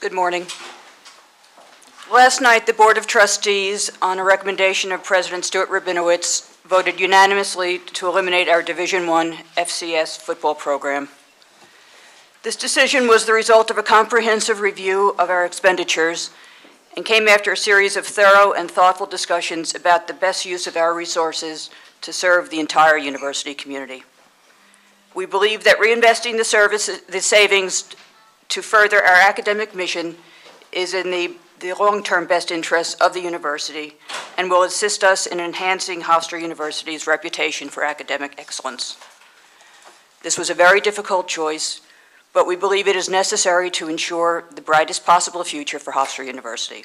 Good morning. Last night, the Board of Trustees, on a recommendation of President Stuart Rabinowitz, voted unanimously to eliminate our Division I FCS football program. This decision was the result of a comprehensive review of our expenditures and came after a series of thorough and thoughtful discussions about the best use of our resources to serve the entire university community. We believe that reinvesting the services, the savings to further our academic mission is in the, the long-term best interests of the university and will assist us in enhancing Hofstra University's reputation for academic excellence. This was a very difficult choice, but we believe it is necessary to ensure the brightest possible future for Hofstra University.